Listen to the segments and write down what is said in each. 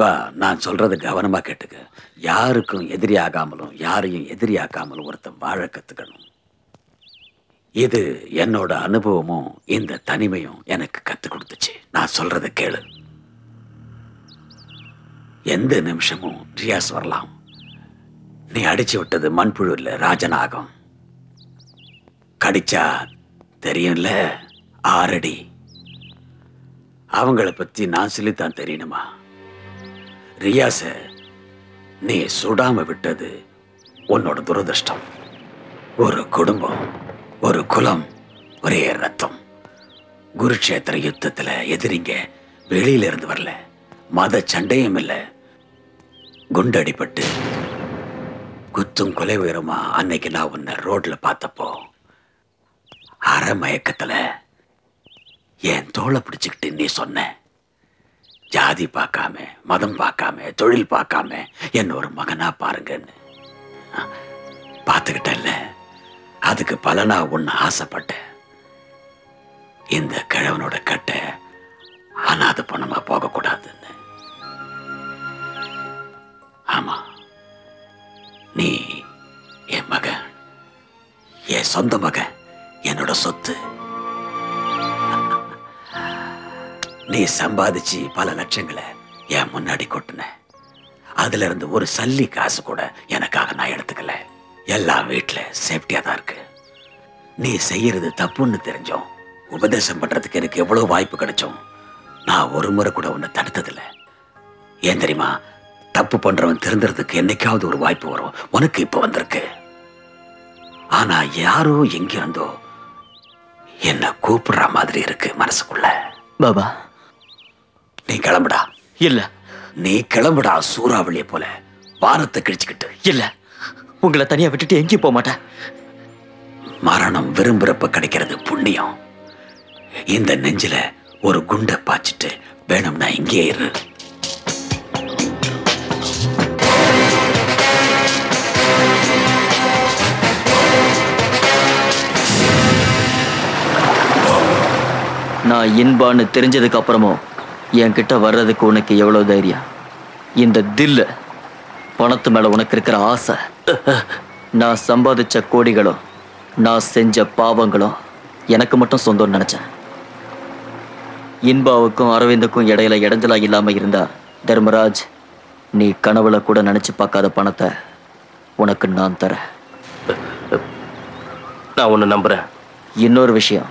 நண்பா நான் சொல்றது கவனமா கேட்டுக்க. யாருக்கும் எதிரியாகாமலும் யாரையும் எதிரியாக்காமலும் ஒருத்தன் வாழ கத்துக்கணும். இது என்னோட அனுபவமும் இந்த தனிமையும் எனக்கு கத்து கொடுத்துச்சு. நான் சொல்றத கேளு. எந்த நிமிஷமும் ரியாஸ் வரலாம். நீ அடிச்சு விட்டது மண்புழுல ராஜநாகம். கடிச்சா தெரியும்ல? ஆறடி. அவங்கள பத்தி நான் சொல்லித்தான் தெரியணுமா? ரியாச நீ சுடாம விட்டது உன்னோட துரதிர்ஷ்டம். ஒரு குடும்பம் ஒரு குலம் ஒரே ரத்தம். குருக்ஷேத்திர யுத்தத்துல எதிரிங்க வெளியில இருந்து வரல. மத சண்டையும் இல்லை. குண்டடிப்பட்டு குத்தும் கொலை உயரமா அன்னைக்கு நான் உன்னை ரோட்ல பார்த்தப்போ அரை மயக்கத்துல என் தோலை பிடிச்சுக்கிட்டு நீ சொன்ன. ஜாதி பார்க்காம மதம் பார்க்காம தொழில் பார்க்காம என்ன ஒரு மகனா பாருங்கன்னு. பார்த்துக்கிட்டல்ல அதுக்கு பலனா ஒன்னு ஆசைப்பட்டேன். இந்த கிழவனோட கட்டை அனாத பணமா போகக்கூடாதுன்னு. ஆமா நீ என் மகன் என் சொந்த மகன் என்னோட சொத்து. நீ சம்பாதிச்சு பல லட்சங்களை என் முன்னாடி கொட்டின. அதுல இருந்து ஒரு சல்லி காசு கூட எனக்காக நான் எடுத்துக்கல. எல்லாம் வீட்டுல சேஃப்டியா தான் இருக்கு. நீ செய்யறது தப்புன்னு தெரிஞ்சோம். உபதேசம் பண்றதுக்கு எனக்கு எவ்வளவு வாய்ப்பு கிடைச்சோம். நான் ஒரு முறை கூட உன்னை தடுத்ததில்ல. ஏன் தெரியுமா? தப்பு பண்றவன் திருந்துறதுக்கு என்னைக்காவது ஒரு வாய்ப்பு வரும். உனக்கு இப்ப வந்திருக்கு. ஆனா யாரோ எங்கிருந்தோ என்ன கூப்பிடுற மாதிரி இருக்கு மனசுக்குள்ள. பாபா நீ கிளம்புடா. இல்ல. நீ கிளம்புடா சூறாவளிய போல. வானத்தை கிழிச்சுக்கிட்டு. இல்ல. உங்களை தனியா விட்டுட்டு எங்கேயும் போக மாட்டேன். மரணம் விரும்புறப்ப கிடைக்கிறது புண்ணியம். இந்த நெஞ்சில ஒரு குண்டை பாய்ச்சிட்டு வேணும்னா இங்கே இரு. நான் இன்பான்னு தெரிஞ்சதுக்கு அப்புறமும் என்கிட்ட வர்றதுக்கு உனக்கு எவ்வளவு தைரியம்? இந்த தில்லு பணத்து மேல உனக்கு இருக்கிற ஆசை. நான் சம்பாதிச்ச கோடிகளும் நான் செஞ்ச பாவங்களும் எனக்கு மட்டும் சொந்தம்னு நினைச்சேன். இன்பாவுக்கும் அரவிந்துக்கும் இடையில இடைஞ்சலா இல்லாம இருந்தா தர்மராஜ் நீ கனவுல கூட நினைச்சு பார்க்காத பணத்தை உனக்கு நான் தரேன். நான் ஒன்று நம்புறேன். இன்னொரு விஷயம்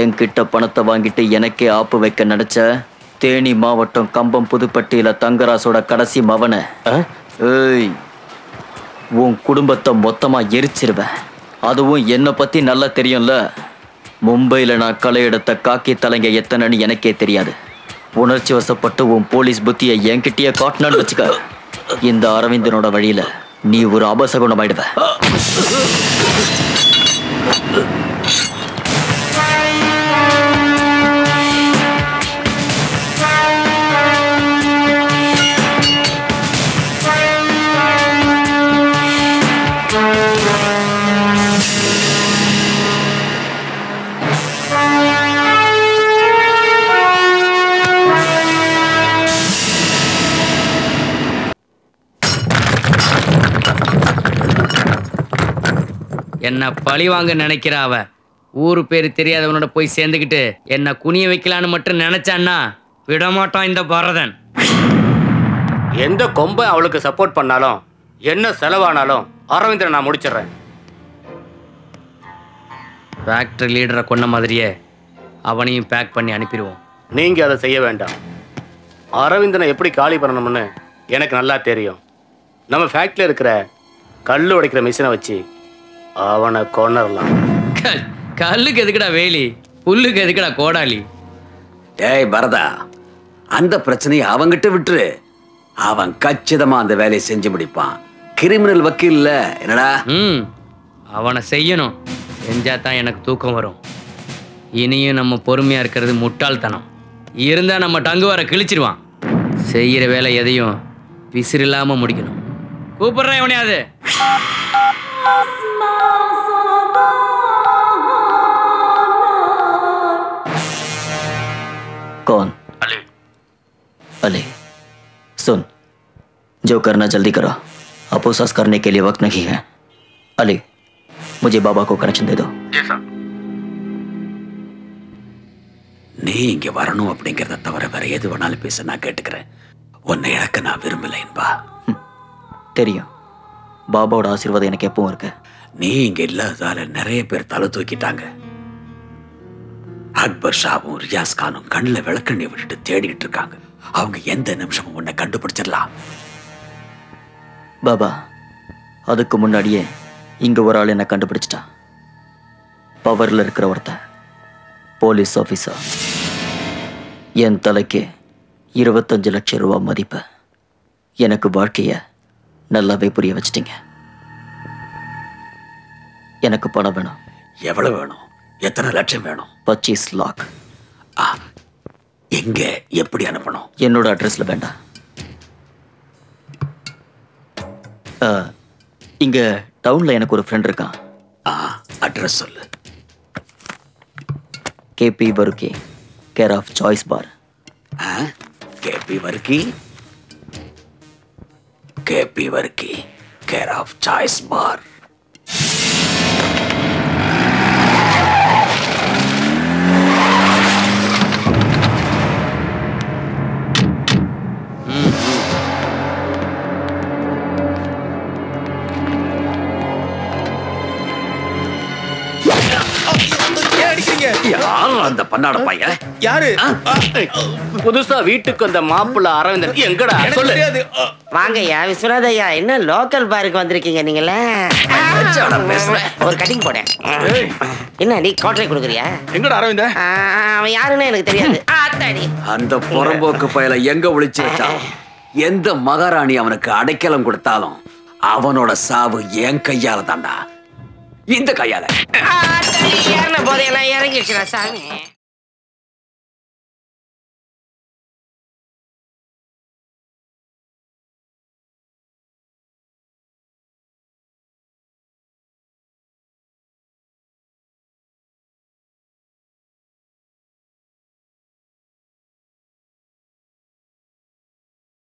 என்கிட்ட பணத்தை வாங்கிட்டு எனக்கே ஆப்பு வைக்க நினைச்ச தேனி மாவட்டம் கம்பம் புதுப்பட்டியில தங்கராசோட கடைசி மவனை. ஏய் உன் குடும்பத்தை மொத்தமா எரிச்சிருவேன். அதுவும் என்னை பத்தி நல்லா தெரியும்ல? மும்பையில் நான் களை எடுத்த காக்கி தலைங்க எத்தனைன்னு எனக்கே தெரியாது. உணர்ச்சி வசப்பட்டு உன் போலீஸ் புத்தியை என்கிட்டயே காட்டினான்னு வச்சுக்க. இந்த அரவிந்தனோட வழியில நீ ஒரு அபசகுணம் என்ன பழி வாங்க நினைக்கிற அவ? ஊரு பேர் தெரியாதவனோட போய் சேர்ந்துக்கிட்டு என்ன குனிய வைக்கலான்னு மட்டும் நினைச்சான்னா விடமாட்டான் இந்த பரதன். எந்த கொம்பை அவளுக்கு சப்போர்ட் பண்ணாலும் என்ன செலவானாலும் அரவிந்தனை நான் முடிச்சிடுறேன். ஃபேக்டரி லீடரை கொன்ன மாதிரியே அவனையும் பேக் பண்ணி அனுப்பிடுவோம். நீங்க அதை செய்ய வேண்டாம். அரவிந்தனை எப்படி காலி பண்ணணும்னு எனக்கு நல்லா தெரியும். நம்ம ஃபேக்ட்ரியில் இருக்கிற கல் உடைக்கிற மிஷினை வச்சு அவனை கொன்னரலாம். கல் கல்லுக்கு எதுக்குடா வேலி? புல்லுக்கு எதுக்குடா கோடாலி? டேய் பரதா அந்த பிரச்சனையை அவங்கிட்ட விட்டுரு. அவன் கச்சிதமா அந்த வேலையை செஞ்சு முடிப்பான். கிரிமினல் வக்கீல்ல என்னடா? ம் அவனை செய்யணும். செஞ்சா தான் எனக்கு தூக்கம் வரும். இனியும் நம்ம பொறுமையா இருக்கிறது முட்டாள்தனம். இருந்தா நம்ம டங்கு வர கிழிச்சிருவான். செய்யற வேலை எதையும் விசிறில்லாம முடிக்கணும். கூப்பிடுறேன் எவனையாவது कौन अली करना जल्दी करो अपोसास करने के लिए वक्त नहीं है अली मुझे बाबा को कनेक्शन दे दो நீ இங்க வரணும் அப்படிங்கறத தவிர வேற எது வேணாலும் பேச நான் கேட்டுக்கிறேன் உன்னை இழக்க நான் விரும்பல என்பா தெரியும் பாபாவோட ஆசீர்வாதம் எனக்கு எப்பவும் இருக்கு நீ இங்க இல்லாததால நிறைய பேர் தலை தூக்கிட்டாங்க. அக்பர் ஷாவும் ரியாஸ் கானும் கண்ணில் விளக்கண்ணை விட்டுட்டு தேடிக்கிட்டு இருக்காங்க. அவங்க எந்த நிமிஷமும் உன்னை கண்டுபிடிச்சிடலாம். பாபா அதுக்கு முன்னாடியே இங்க ஒரு ஆள் என்ன கண்டுபிடிச்சிட்டான் பவர்ல இருக்கிற ஒருத்தன் போலீஸ் ஆஃபீஸர் என் தலைக்கு இருபத்தஞ்சு லட்சம் ரூபா மதிப்பு எனக்கு வாழ்க்கைய நல்லாவே புரிய வச்சிட்டீங்க. எனக்கு பணம் வேணும். எவ்வளவு வேணும்? எத்தனை லட்சம் வேணும்? பச்சீஸ் லாக். எங்க எப்படி அனுப்பணும்? என்னோட அட்ரஸ்ல வேண்டாம் இங்க டவுன்ல எனக்கு ஒரு ஃப்ரெண்ட் இருக்கான். ஆ அட்ரஸ் சொல்லு. K P Varkey care of choice bar? K P Varkey K P Varkey care of choice bar. அந்த பன்னாட பையன்? யாரு? புதுசா வீட்டுக்கு வந்த மாப்பிள்ள அரவிந்தன். எங்கடா? சொல்லு. வாங்க ஐயா விஸ்வநாத் ஐயா என்ன லோக்கல் பாருக்கு வந்திருக்கீங்க நீங்களே. ஒரு கட்டிங் போடேன் என்ன நீ கோட்டரை கொடுக்குறியா? எங்கடா அரவிந்த அவன் யாருன்னு எனக்கு தெரியாது. அந்த புறம்போக்கு பயல எங்க ஒளிச்சு வச்சான் எந்த மகாராணி அவனுக்கு அடைக்கலம் கொடுத்தாலும் அவனோட சாவு என் கையால தான்டா. இந்த கையால. ஆத்தாடி ஏறின போதையெல்லாம் இறங்கிடுச்சுடா சாமி.